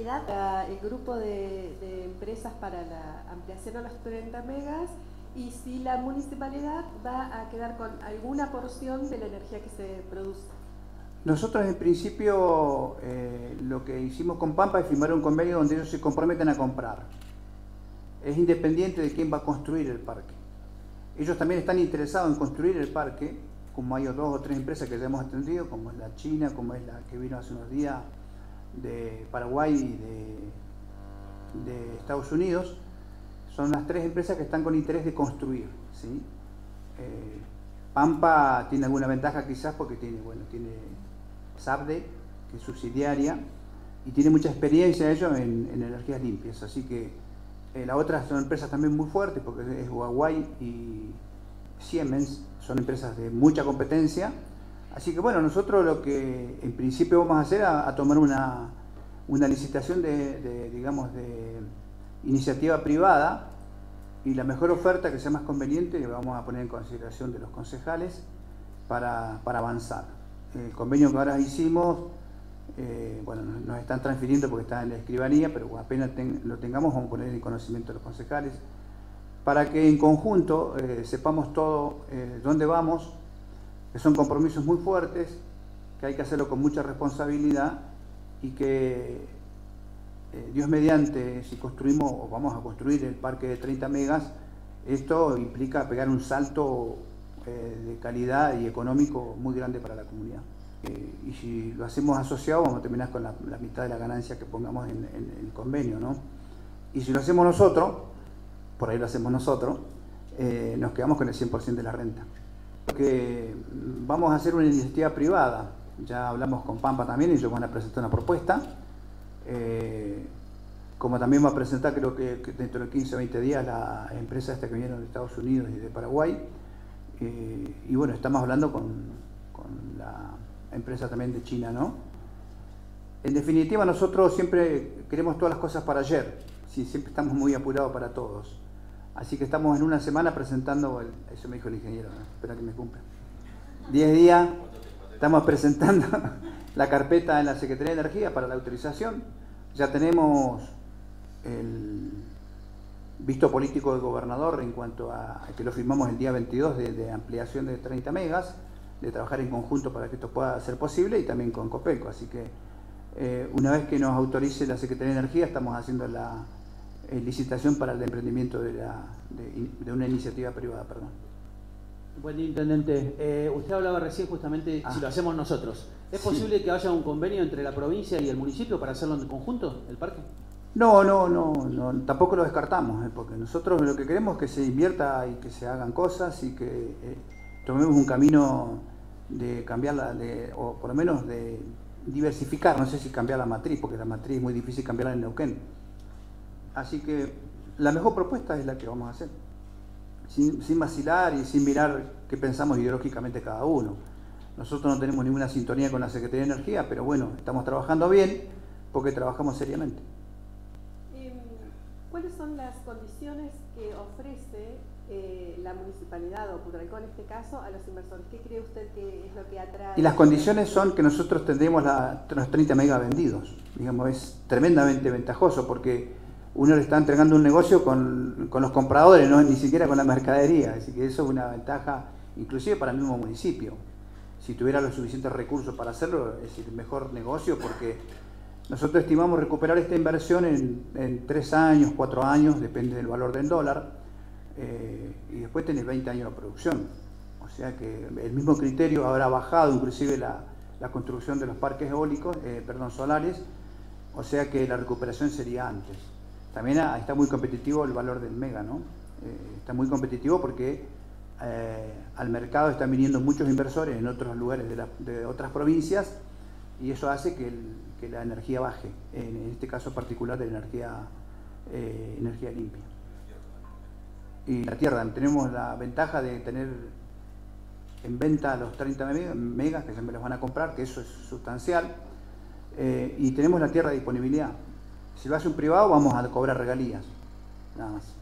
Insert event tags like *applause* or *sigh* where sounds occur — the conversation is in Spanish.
viabilidad para el grupo de, de, empresas para la ampliación a los 30 megas y si la municipalidad va a quedar con alguna porción de la energía que se produce. Nosotros en principio eh, lo que hicimos con Pampa es firmar un convenio donde ellos se comprometen a comprar. Es independiente de quién va a construir el parque. Ellos también están interesados en construir el parque, como hay dos o tres empresas que ya hemos atendido, como es la China, como es la que vino hace unos días de Paraguay y de, Estados Unidos. Son las tres empresas que están con interés de construir. ¿sí? Eh, Pampa tiene alguna ventaja quizás porque tiene, bueno, tiene SABDE, que es subsidiaria, y tiene mucha experiencia ellos en, energías limpias. Así que eh, las otras son empresas también muy fuertes, porque es Huawei y Siemens, son empresas de mucha competencia. Así que bueno, nosotros lo que en principio vamos a hacer a, a tomar una, una licitación de, digamos, de iniciativa privada y la mejor oferta que sea más conveniente vamos a poner en consideración de los concejales para, para avanzar. El convenio que ahora hicimos, eh, bueno, nos están transfiriendo porque está en la escribanía, pero apenas lo tengamos vamos a poner en conocimiento de los concejales para que en conjunto eh, sepamos todo eh, dónde vamos, que son compromisos muy fuertes, que hay que hacerlo con mucha responsabilidad y que eh, Dios mediante, si construimos o vamos a construir el parque de 30 megas, esto implica pegar un salto eh, de calidad y económico muy grande para la comunidad. Eh, y si lo hacemos asociado, vamos a terminar con la, mitad de la ganancia que pongamos en, el convenio. ¿no? Y si lo hacemos nosotros, por ahí lo hacemos nosotros, nos quedamos con el 100% de la renta. Porque vamos a hacer una iniciativa privada. Ya hablamos con Pampa también, y ellos van a presentar una propuesta eh, como también va a presentar, creo que, dentro de 15 o 20 días, la empresa esta que vinieron de Estados Unidos y de Paraguay. Eh, y bueno, estamos hablando con, la empresa también de China, ¿no? En definitiva, nosotros siempre queremos todas las cosas para ayer. Sí, siempre estamos muy apurados para todos. Así que estamos en una semana presentando, eso me dijo el ingeniero, espera que me cumpla. 10 días, estamos presentando *laughs* la carpeta en la Secretaría de Energía para la autorización. Ya tenemos el visto político del gobernador en cuanto a que lo firmamos el día 22 de, ampliación de 30 megas, de trabajar en conjunto para que esto pueda ser posible y también con Copelco. Así que eh, una vez que nos autorice la Secretaría de Energía estamos haciendo la eh, licitación para el emprendimiento de, de una iniciativa privada. Perdón. Buen día, Intendente. Eh, usted hablaba recién justamente si lo ah. hacemos nosotros. ¿Es posible que haya un convenio entre la provincia y el municipio para hacerlo en conjunto, el parque? No, no, no, no tampoco lo descartamos, eh, porque nosotros lo que queremos es que se invierta y que se hagan cosas y que eh, tomemos un camino de cambiarla, de, o por lo menos de diversificar, no sé si cambiar la matriz, porque la matriz es muy difícil cambiarla en Neuquén. Así que la mejor propuesta es la que vamos a hacer sin, vacilar y sin mirar qué pensamos ideológicamente cada uno. Nosotros no tenemos ninguna sintonía con la Secretaría de Energía, pero bueno, estamos trabajando bien porque trabajamos seriamente. Em, ¿Cuáles son las condiciones que ofrece eh, la municipalidad o Putralcó en este caso a los inversores? ¿Qué cree usted que es lo que atrae? Y las condiciones son que nosotros tendremos los 30 megas vendidos. Digamos, es tremendamente ventajoso porque uno le está entregando un negocio con, los compradores, no ni siquiera con la mercadería. Así que eso es una ventaja, inclusive para el mismo municipio. Si tuviera los suficientes recursos para hacerlo, es el mejor negocio porque nosotros estimamos recuperar esta inversión en, tres años, cuatro años, depende del valor del dólar, eh, y después tenés 20 años de producción. O sea que el mismo criterio habrá bajado inclusive la, construcción de los parques eólicos, eh, perdón, solares, o sea que la recuperación sería antes. También está muy competitivo el valor del mega, ¿no? Eh, está muy competitivo porque eh, al mercado están viniendo muchos inversores en otros lugares de, otras provincias y eso hace que, la energía baje, en este caso particular de la energía, eh, energía limpia. Y la tierra, tenemos la ventaja de tener en venta los 30 megas, que se me los van a comprar, que eso es sustancial, y tenemos la tierra de disponibilidad. Si lo hace un privado, vamos a cobrar regalías. Nada más.